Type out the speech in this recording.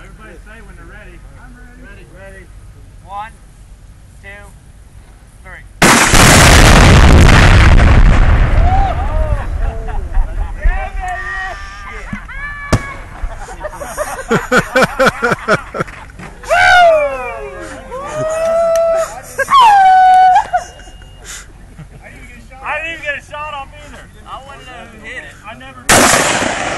Everybody say when they're ready. I'm ready. Ready. Ready. One, two, three. I didn't even get a shot off either. I want to know hit it. I never.